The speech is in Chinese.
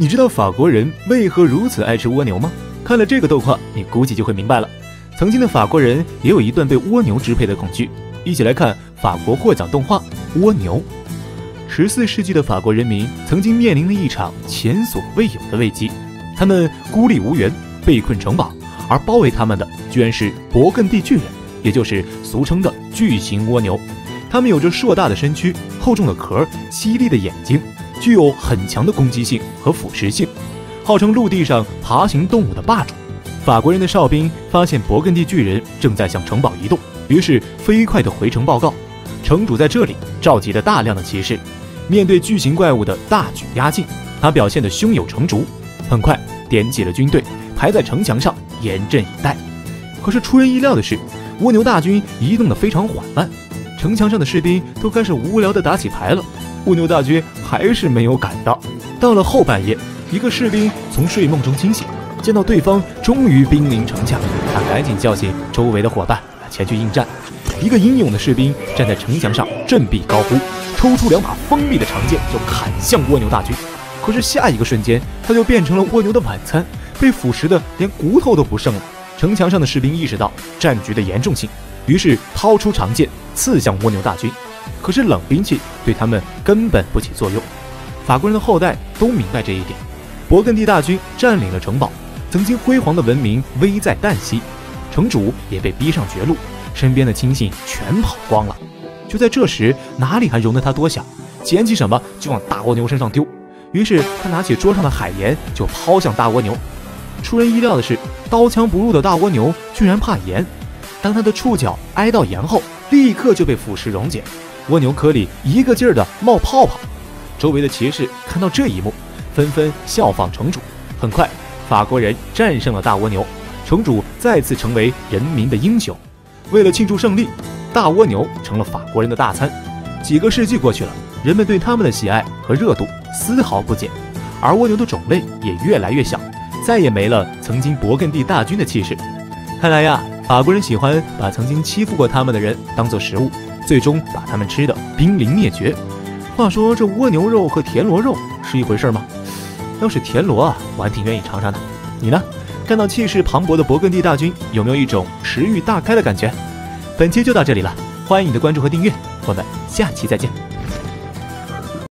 你知道法国人为何如此爱吃蜗牛吗？看了这个动画，你估计就会明白了。曾经的法国人也有一段被蜗牛支配的恐惧。一起来看法国获奖动画《蜗牛》。十四世纪的法国人民曾经面临了一场前所未有的危机，他们孤立无援，被困城堡，而包围他们的居然是勃艮第巨人，也就是俗称的巨型蜗牛。它们有着硕大的身躯、厚重的壳、犀利的眼睛。具有很强的攻击性和腐蚀性，号称陆地上爬行动物的霸主。法国人的哨兵发现勃艮第巨人正在向城堡移动，于是飞快地回城报告。城主在这里召集了大量的骑士，面对巨型怪物的大举压境，他表现得胸有成竹。很快点起了军队，排在城墙上严阵以待。可是出人意料的是，蜗牛大军移动得非常缓慢，城墙上的士兵都开始无聊地打起牌了。蜗牛大军还是没有赶到。到了后半夜，一个士兵从睡梦中惊醒，见到对方终于兵临城墙，他赶紧叫醒周围的伙伴前去应战。一个英勇的士兵站在城墙上振臂高呼，抽出两把锋利的长剑就砍向蜗牛大军。可是下一个瞬间，他就变成了蜗牛的晚餐，被腐蚀的连骨头都不剩了。城墙上的士兵意识到战局的严重性，于是掏出长剑刺向蜗牛大军。可是冷兵器对他们根本不起作用。法国人的后代都明白这一点。勃艮第大军占领了城堡，曾经辉煌的文明危在旦夕，城主也被逼上绝路，身边的亲信全跑光了。就在这时，哪里还容得他多想？捡起什么就往大蜗牛身上丢。于是他拿起桌上的海盐就抛向大蜗牛。出人意料的是，刀枪不入的大蜗牛居然怕盐。当他的触角挨到盐后，立刻就被腐蚀溶解。蜗牛壳里一个劲儿的冒泡泡，周围的骑士看到这一幕，纷纷效仿城主。很快，法国人战胜了大蜗牛，城主再次成为人民的英雄。为了庆祝胜利，大蜗牛成了法国人的大餐。几个世纪过去了，人们对他们的喜爱和热度丝毫不减，而蜗牛的种类也越来越小，再也没了曾经勃艮第大军的气势。看来呀，法国人喜欢把曾经欺负过他们的人当做食物。最终把他们吃的濒临灭绝。话说这蜗牛肉和田螺肉是一回事吗？要是田螺啊，我还挺愿意尝尝的。你呢？看到气势磅礴的勃艮第大军，有没有一种食欲大开的感觉？本期就到这里了，欢迎你的关注和订阅，我们下期再见。